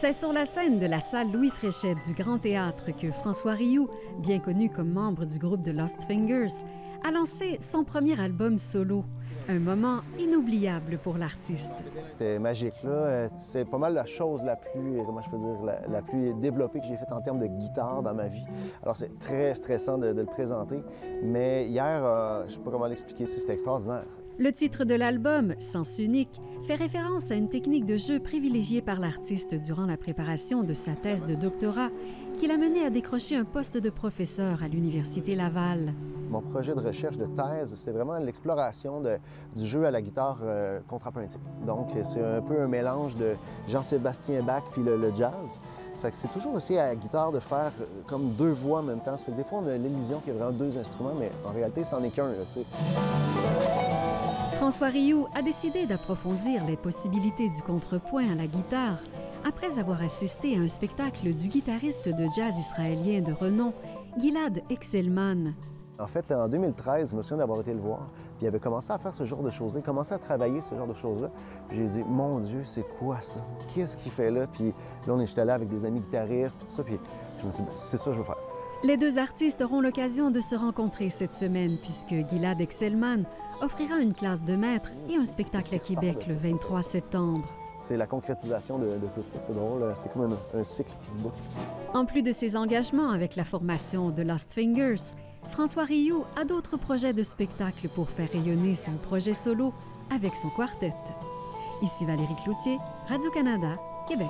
C'est sur la scène de la salle Louis Fréchette du Grand Théâtre que François Rioux, bien connu comme membre du groupe de Lost Fingers, a lancé son premier album solo. Un moment inoubliable pour l'artiste. C'était magique, là. C'est pas mal la chose la plus, comment je peux dire, la, plus développée que j'ai faite en termes de guitare dans ma vie. Alors, c'est très stressant de, de, le présenter. Mais hier, euh, je sais pas comment l'expliquer, c'était extraordinaire. Le titre de l'album, Sens unique, fait référence à une technique de jeu privilégiée par l'artiste durant la préparation de sa thèse de doctorat, qui l'a mené à décrocher un poste de professeur à l'Université Laval. Mon projet de recherche de thèse, c'est vraiment l'exploration du jeu à la guitare euh, contrapuntique. Donc, c'est un peu un mélange de Jean-Sébastien Bach puis le, jazz. Ça fait que c'est toujours aussi à la guitare de faire euh, comme deux voix en même temps. Ça fait que des fois, on a l'illusion qu'il y a vraiment deux instruments, mais en réalité, c'en est qu'un. François Rioux a décidé d'approfondir les possibilités du contrepoint à la guitare après avoir assisté à un spectacle du guitariste de jazz israélien de renom, Gilad Exelman. En fait, en 2013, je me souviens d'avoir été le voir, puis il avait commencé à faire ce genre de choses-là, commencé à travailler ce genre de choses-là. J'ai dit, mon Dieu, c'est quoi ça? Qu'est-ce qu'il fait là? Puis là, on est allé avec des amis guitaristes, tout ça, puis je me suis dit, c'est ça que je veux faire. Les deux artistes auront l'occasion de se rencontrer cette semaine puisque Gilad Exelman offrira une classe de maître et un spectacle à Québec le 23 septembre. C'est la concrétisation de, de, tout ça, c'est drôle, c'est comme un, un, cycle qui se boucle. En plus de ses engagements avec la formation de Lost Fingers, François Rioux a d'autres projets de spectacle pour faire rayonner son projet solo avec son quartet. Ici Valérie Cloutier, Radio-Canada, Québec.